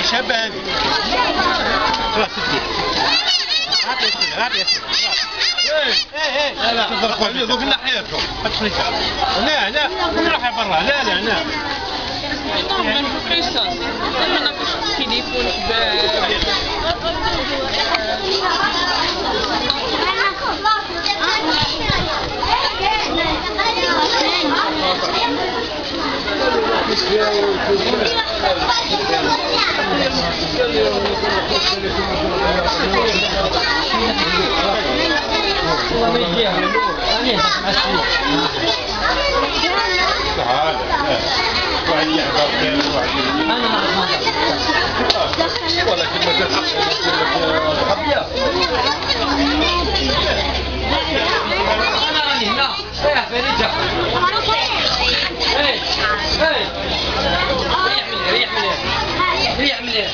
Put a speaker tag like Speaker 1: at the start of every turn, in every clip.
Speaker 1: هذه شابة هذه. خلاص تدي هات ياسر هات ياسر إيه إيه لا لا ذوق تخليش لا لا نروح برا. لا لا لا.
Speaker 2: ما نعرفش تليفون باب
Speaker 1: تعال واحد يحضر كان واحد ولكن ما تلحقش الخبيه
Speaker 3: أنا راني هنا ريح فريجة اي اي ريح مليح ريح مليح ريح مليح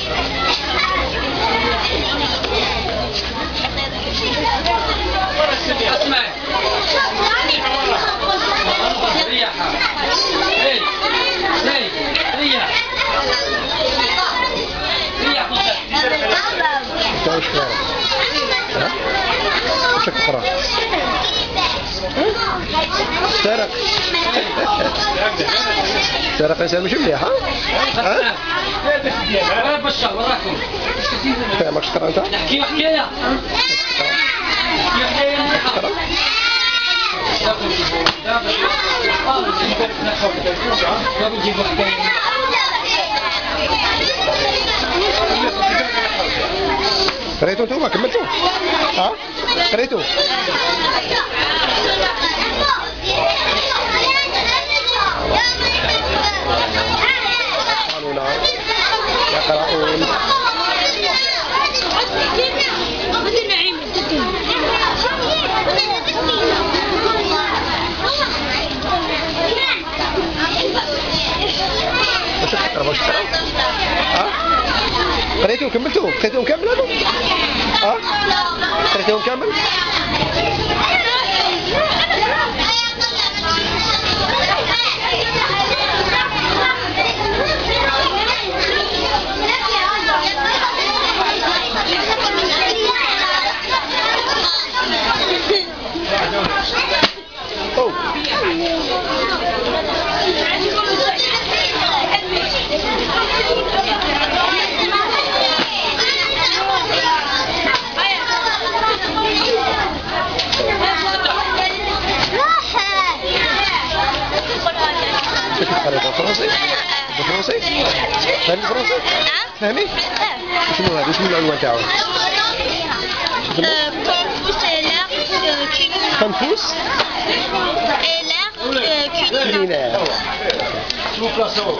Speaker 3: اسمعي ريحها اي اي ريح ريح
Speaker 4: انت وش فيها ها وش أخرى سرق. سرق. انسان مش مليح ها؟ ها؟
Speaker 3: بشر وراكم.
Speaker 4: فيها ماكش تقرا انت
Speaker 3: نحكي حكايه نحكي حكايه
Speaker 4: قريتو انتوما كملتو. ها؟ قريتو. يقرؤون وش تقرا وش تقرا ها قريتو كملتو قريتوهم كامل هذو ها قريتوهم كامل أوه. فاهمي الفرنسي؟ فاهمي؟ شنو هذا؟ شنو العنوان تاعو؟ خنفوس؟ كلينا
Speaker 1: شنو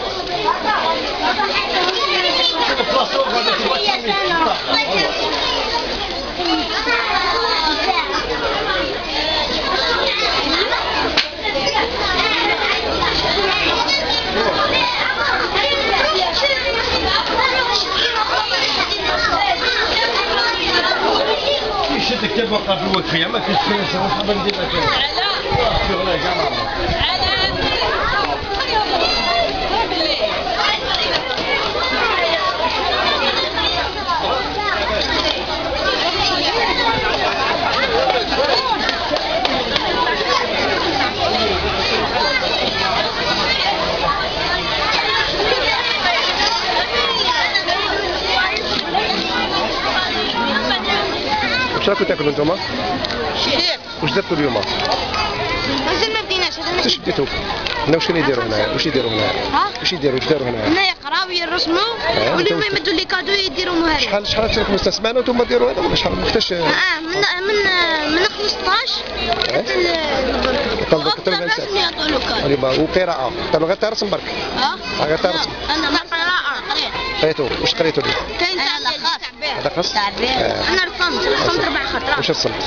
Speaker 1: الوكفية ما كنتش كاين شغل حاب ندير لك شغل جامعة
Speaker 4: واش راكم تاكلوا انتوما؟ واش درتوا اليوم؟
Speaker 5: مازال ما بديناش هذا
Speaker 4: واش ديتوا؟ هنا واش كانوا يديروا هنا؟ واش يديروا هنا؟
Speaker 5: ها؟
Speaker 4: واش يديروا؟ واش داروا هنا؟
Speaker 5: هنا يقراو يرسموا واللي
Speaker 4: أنت
Speaker 5: يمدوا لي كادو يديروا مهاري
Speaker 4: شحال شحال تراكم مستسمعنا وأنتم ديروا هذا ولا شحال وقتاش
Speaker 5: آه من من من 15 حتى
Speaker 4: طلبوا كتب الإنسان.
Speaker 5: رسم يعطوا له
Speaker 4: وقراءة طلعوا غير ترسم برك
Speaker 5: آه
Speaker 4: غير ترسم
Speaker 5: أنا ما قراءة قريت
Speaker 4: قريتوا واش قريتوا؟
Speaker 5: كاين
Speaker 4: خاص؟ آه.
Speaker 5: أنا رسمت رسمت أربع خطرات
Speaker 4: واش رسمت؟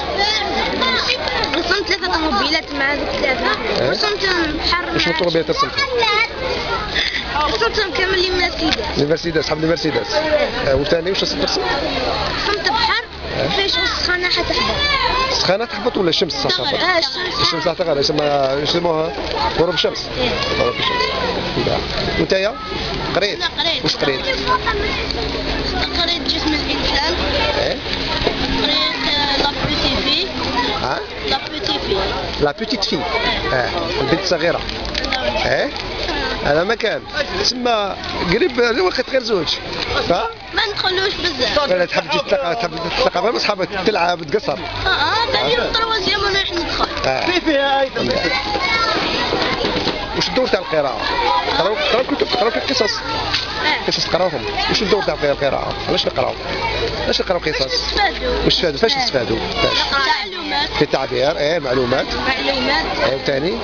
Speaker 5: رسمت ثلاثة طوموبيلات مع ذوك ثلاثة
Speaker 4: آه.
Speaker 5: رسمت بحر
Speaker 4: واش الطوموبيلات رسمتوا؟
Speaker 5: رسمتهم كامل لي مرسيدس
Speaker 4: المرسيدس حب المرسيدس آه، وثاني واش رسمت رسمت؟
Speaker 5: رسمت بحر فيش السخانة حتحضر
Speaker 4: السخانه تهبط ولا الشمس تهبط
Speaker 5: آه الشمس
Speaker 4: الشمس تغرب يسمى يسموها؟ غروب الشمس
Speaker 5: إيه.
Speaker 4: غروب الشمس لا. وانتيا قريت. واش قريت.
Speaker 5: قريت؟ جسم الإنسان.
Speaker 4: إيه؟
Speaker 5: قريت آه، لا بوتي في.
Speaker 4: ها؟
Speaker 5: لا بوتي في.
Speaker 4: لا بوتيت في. آه. البنت الصغيره إيه؟ هذا مكان. تسمى قريب الوقت غير زوج. ها؟
Speaker 5: ما ندخلوش بزاف.
Speaker 4: ولا تحب تجي تتلاقى تحب تتلاقى مع اصحابك تلعب تقصر
Speaker 5: آه آه ثاني يوم تروازيام ونروح ندخل.
Speaker 4: آه.
Speaker 1: فيها أيضا.
Speaker 4: وش الدور تاع القراءة؟ تقراو تقراو كتب تقراو قصص.
Speaker 5: آه.
Speaker 4: قصص تقراوهم. وش الدور تاع القراءة؟ علاش نقراو؟ علاش نقراو
Speaker 5: باش
Speaker 4: قصص؟
Speaker 5: نستفادوا
Speaker 4: وش تفادوا؟ فاش نستفادوا؟ فاش؟
Speaker 5: معلومات.
Speaker 4: في التعبير إيه معلومات.
Speaker 5: معلومات.
Speaker 4: إيه وثاني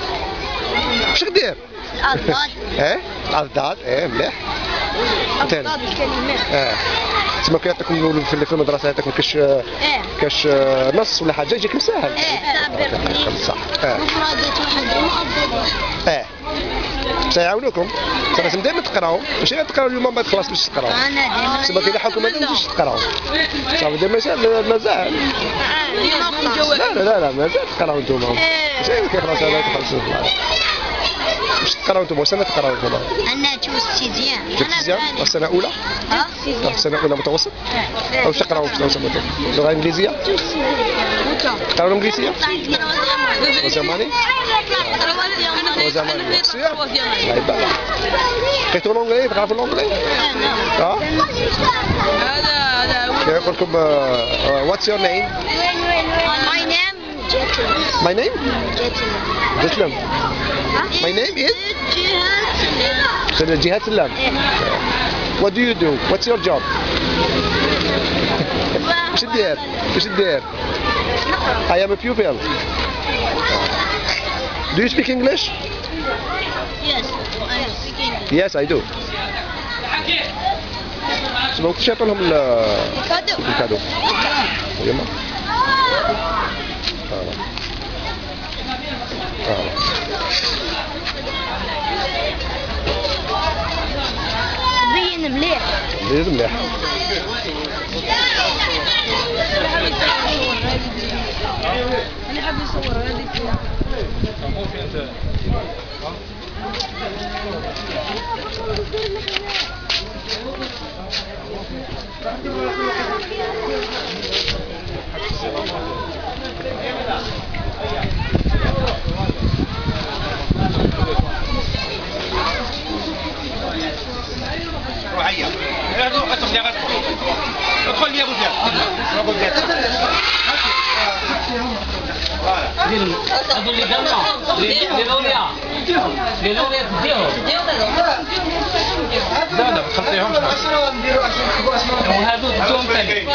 Speaker 4: وش دير؟
Speaker 5: الأضداد.
Speaker 4: إيه؟ الأضداد؟ إيه مليح. ثاني
Speaker 5: أضداد الكلمات
Speaker 4: آه تسمى كي يعطيكم في المدرسة يعطيكم كاش
Speaker 5: آه
Speaker 4: كاش نص ولا حاجة يجيك مسهل
Speaker 5: آه تعبير قليل
Speaker 4: صح. آه
Speaker 5: مفردات واحد. ومؤبدات
Speaker 4: آه سيعاونوكم لازم دائما تقراو. ماشي غير تقراو اليوم بعد خلاص باش تقراو. سما كي يضحكوا ما تمشيش تقراو. صافي دابا مازال مازال لا لا لا مازال تقراو انتوما ماشي كي خلاص هذا تخلصوا انتوما واش سنة تقراو انتوما
Speaker 5: أنا ستيديان
Speaker 4: جبت مزيان السنة الأولى؟
Speaker 5: ها؟
Speaker 4: السنة الأولى متوسط؟ أو تقراو في السنة اللغة الانجليزيه تقراو الانجليزيه وزماني؟ وزماني. الانجلي تقرا في الانجلي ها؟
Speaker 2: هذا هذا
Speaker 4: كيقول لكم واتس يور نيم
Speaker 5: My name Jetlin.
Speaker 4: ماي نيم
Speaker 5: Jetlin.
Speaker 4: جسلم My name is? جهاد سلام What do you do? What's your job? وش دير؟ وش دير؟ I am a pupil. Do you speak English?
Speaker 5: Yes, I'm speaking.
Speaker 4: Yes, I do. سمعوا كيفاش يعطوا لهم ال-
Speaker 5: كادو.
Speaker 4: الكادو يما
Speaker 5: بين مليح.
Speaker 4: لازم مليح
Speaker 2: أنا حاب نصور هذه
Speaker 1: روحية ابو زياد
Speaker 3: هذو اللي دمنا للأولياء للأولياء تديهم
Speaker 1: لا لا ما تخليهمش
Speaker 3: وهذو تديهم ثاني